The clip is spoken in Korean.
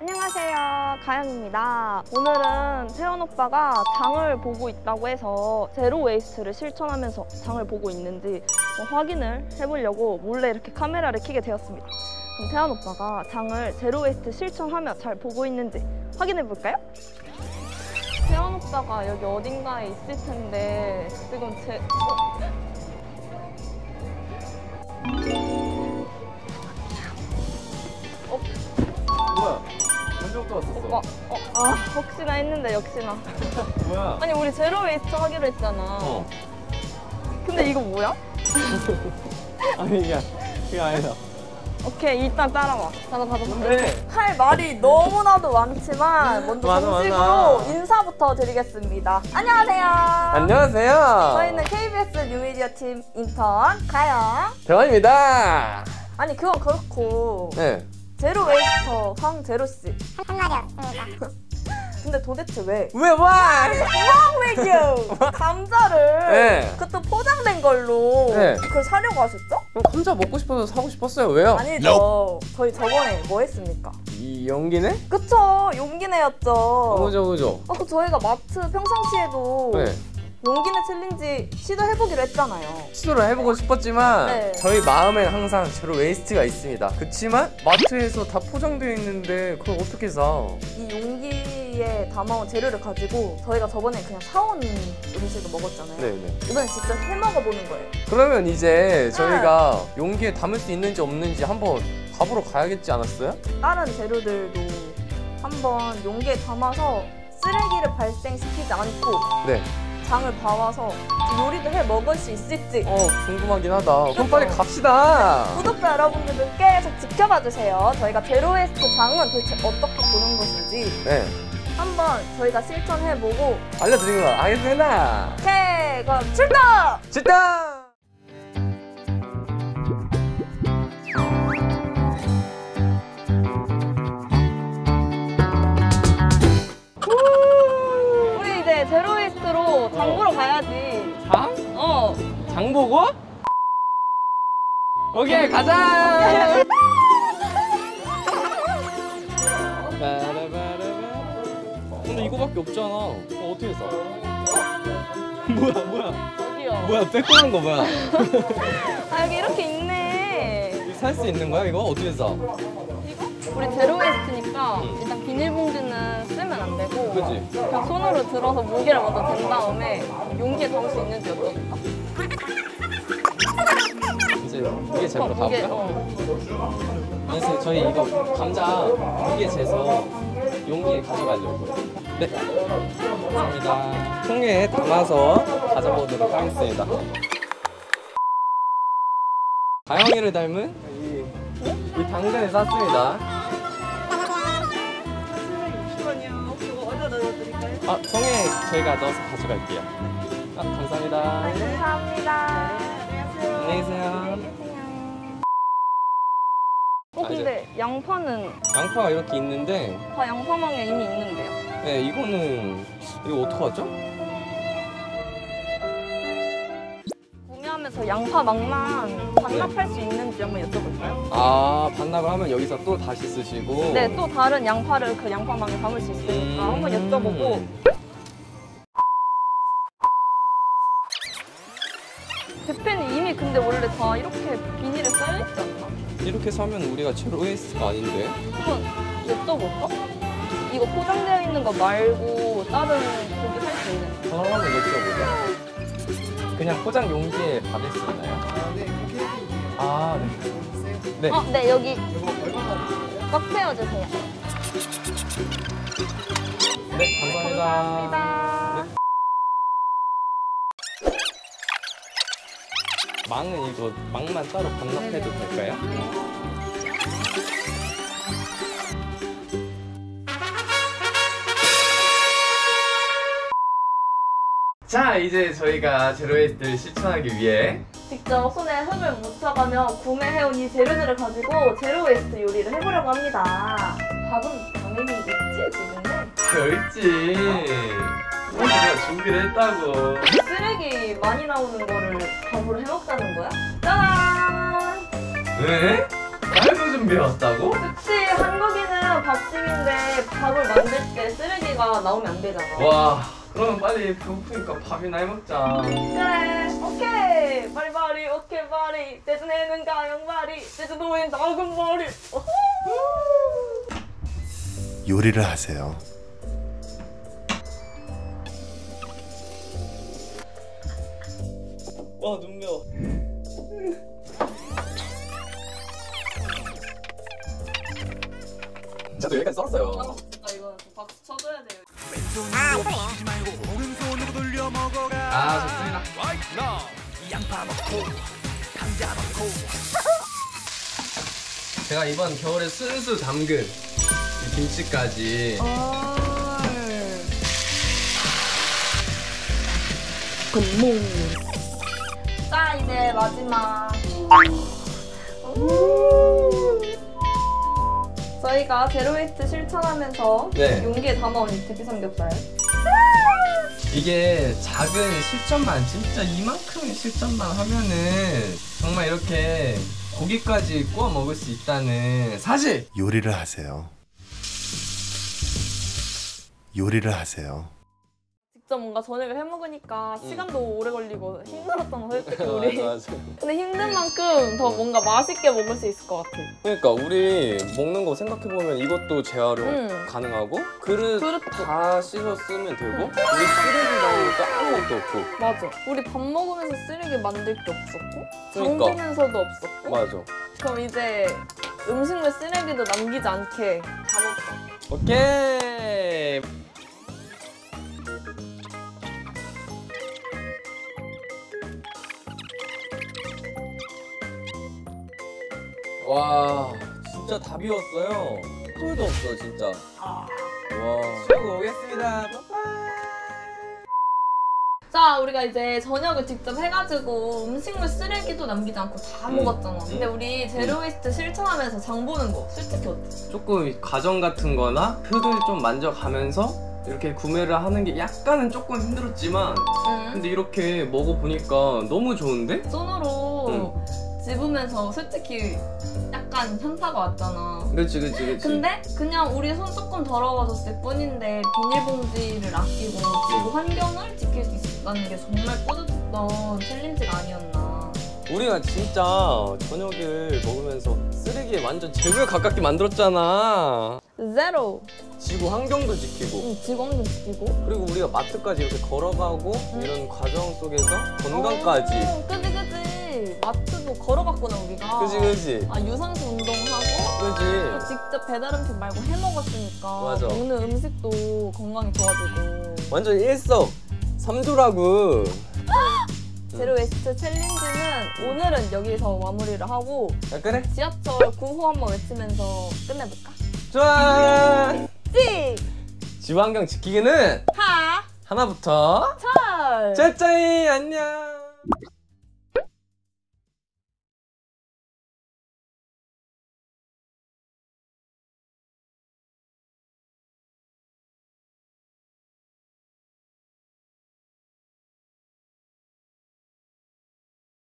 안녕하세요. 가영입니다. 오늘은 태연 오빠가 장을 보고 있다고 해서 제로 웨이스트를 실천하면서 장을 보고 있는지 뭐 확인을 해보려고 몰래 이렇게 카메라를 켜게 되었습니다. 그럼 태연 오빠가 장을 제로 웨이스트 실천하며 잘 보고 있는지 확인해 볼까요? 태연 오빠가 여기 어딘가에 있을 텐데 지금 제뭐 언제부터 왔었어? 오빠 어, 아 혹시나 했는데 역시나 뭐야? 아니 우리 제로 웨이스트 하기로 했잖아. 어. 근데 이거 뭐야? 아니 이게 그게 아니라. 오케이 일단 따라와 가자 가자 왜? 할 말이 너무나도 많지만 먼저 많아, 정식으로 많아. 인사부터 드리겠습니다 안녕하세요 안녕하세요. 저희는 KBS 뉴미디어 팀 인턴 가영 대원입니다. 아니 그건 그렇고 네. 제로 웨이스터 황제로 씨 한마디였습니다 근데 도대체 왜? 왜 와? 왜요? 감자를 네. 그것도 포장된 걸로 네. 그걸 사려고 하셨죠? 감자 먹고 싶어서 사고 싶었어요. 왜요? 아니죠 저희 저번에 뭐 했습니까? 용기내? 그쵸 용기내였죠 그죠 그죠. 아, 그 저희가 마트 평상시에도 네. 용기내 챌린지 시도해보기로 했잖아요. 시도를 해보고 싶었지만 네. 저희 마음엔 항상 제로 웨이스트가 있습니다. 그치만 마트에서 다 포장되어 있는데 그걸 어떻게 사? 이 용기에 담아온 재료를 가지고 저희가 저번에 그냥 사온 음식을 먹었잖아요. 네네. 이번엔 직접 해먹어보는 거예요. 그러면 이제 네. 저희가 용기에 담을 수 있는지 없는지 한번 가보러 가야겠지 않았어요? 다른 재료들도 한번 용기에 담아서 쓰레기를 발생시키지 않고 네. 장을 봐와서 요리도 해 먹을 수 있을지 어 궁금하긴 하다. 그럼 빨리 갑시다. 구독자 여러분들도 계속 지켜봐 주세요. 저희가 제로웨스트 장은 도대체 어떻게 보는 것인지 네. 한번 저희가 실천해보고 알려드리는 거 알겠습니다. 오케이 그럼 출동! 진짜. 장 보고? 오케이 가자. 근데 이거밖에 없잖아. 어, 어떻게 사? 뭐야 뭐야 저기요 뭐야 빼꼼한 거 뭐야? 아 여기 이렇게 있네 살 수 있는 거야 이거 어떻게 사? 우리 제로웨스트니까 일단 비닐봉지는 쓰면 안 되고 그치? 그냥 손으로 들어서 무게를 먼저 댄 다음에 용기에 담을 수 있는지 여쭤볼까? 재보러 무게 가볼까? 어. 그래서 저희 이거 감자 무게 재서 용기에 가져가려고요. 네. 감사합니다. 통에 담아서 가져보도록 하겠습니다. 가영이를 닮은 이, 이 당근을 넣어드릴까요? 아, 통에 저희가 넣어서 가져갈게요. 아, 감사합니다. 감사합니다 안녕히 계세요. 어 근데 양파는 양파가 이렇게 있는데, 다 양파망에 이미 있는데요 네, 이거는 이거 어떡하죠? 구매하면서 양파망만 반납할 수 있는지 한번 여쭤볼까요? 아, 반납을 하면 여기서 또 다시 쓰시고. 네, 또 다른 양파를 그 양파망에 담을 수 있으니까 음. 한번 여쭤보고 대표님 이미 근데 원래 다 이렇게 비닐에 쌓여있지 않나? 이렇게 사면 우리가 제로 웨이스트가 아닌데? 한번 여쭤볼까? 이거 포장되어 있는 거 말고 다른 고기 살 수 있는 거 전화 한번 여쭤보자. 그냥 포장 용기에 받을 수 있나요? 아, 네. 네. 어, 네, 여기 꽉 세워주세요 네, 감사합니다. 감사합니다 망은 이거 망만 따로 반납해도 될까요? 자, 이제 저희가 제로 웨이스트를 실천하기 위해 직접 손에 흙을 묻혀가며 구매해온 이 재료들을 가지고 제로웨이스트 요리를 해보려고 합니다. 밥은 당연히 있지, 지금은. 있 지. 우리가 준비를 했다고. 쓰레기 많이 나오는 거를 밥으로 해먹자는 거야? 짜잔! 왜? 쌀도 준비해 왔다고? 그치 한국인은 밥심인데 밥을 만들 때 쓰레기가 나오면 안 되잖아. 와 그러면 빨리 배고프니까 밥이나 해먹자 그래 오케이 바리바리 오케이 바리 제주에는 가영바리 제주도엔 작은 머리 어후. 요리를 하세요. 와 눈매워 저도 여기까지 썰었어요. 아 이거 박수 쳐줘야 돼요. 아 좋습니다. 제가 이번 겨울에 순수 담근 이 김치까지. 굿몽 자 이제 마지막 저희가 제로웨이스트 실천하면서 네. 용기에 담아온 이 대피 삼겹살 이게 작은 실전만 진짜 이만큼의 실전만 하면은 정말 이렇게 고기까지 구워 먹을 수 있다는 사실 요리를 하세요. 요리를 하세요. 직접 뭔가 저녁을 해먹으니까 시간도 오래 걸리고 힘들었잖아 솔직히 우리. 근데 힘든 만큼 더 뭔가 맛있게 먹을 수 있을 것 같아. 그러니까 우리 먹는 거 생각해 보면 이것도 재활용 응. 가능하고 그릇 그릇도. 다 씻어 쓰면 되고 응. 우리 쓰레기 나오니까 아무것도 없고. 맞아. 우리 밥 먹으면서 쓰레기 만들 게 없었고 장 그러니까. 보면서도 없었고. 맞아. 그럼 이제 음식물 쓰레기도 남기지 않게. 다 먹자 오케이 와 진짜 다 비웠어요. 꿀도 없어 진짜. 와. 수고 오겠습니다. 자 우리가 이제 저녁을 직접 해가지고 음식물 쓰레기도 남기지 않고 다 음. 먹었잖아. 근데 우리 제로웨이스트 실천하면서 장 보는 거 솔직히 어때? 조금 과정 같은 거나 표를 좀 만져가면서 이렇게 구매를 하는 게 약간은 조금 힘들었지만 응 근데 이렇게 먹어보니까 너무 좋은데? 손으로 집으면서 솔직히 약간 현타가 왔잖아 그렇지 그렇지 그렇지 근데 그냥 우리 손 조금 더러워졌을 뿐인데 비닐봉지를 아끼고 지구 환경을 지킬 수 있다는 게 정말 뿌듯했던 챌린지가 아니었나. 우리가 진짜 저녁을 먹으면서 쓰레기에 완전 제로에 가깝게 만들었잖아 제로. 지구 환경도 지키고 응, 지구 환경 지키고. 그리고 우리가 마트까지 이렇게 걸어가고 이런 과정 속에서 건강까지 오, 그지 그지. 마트도 걸어갔구나 우리가. 그지 그지 아 유산소 운동하고. 그지 직접 배달 음식 말고 해 먹었으니까 맞아. 먹는 음식도 건강이 좋아지고 완전 일석 삼조라고 제로 웨이스트 챌린지는 오늘은 여기서 마무리를 하고 야 그래 지하철 구호 한번 외치면서 끝내볼까? 좋아 찍! 지구 환경 지키기는 하! 하나부터 철! 짜짜이 안녕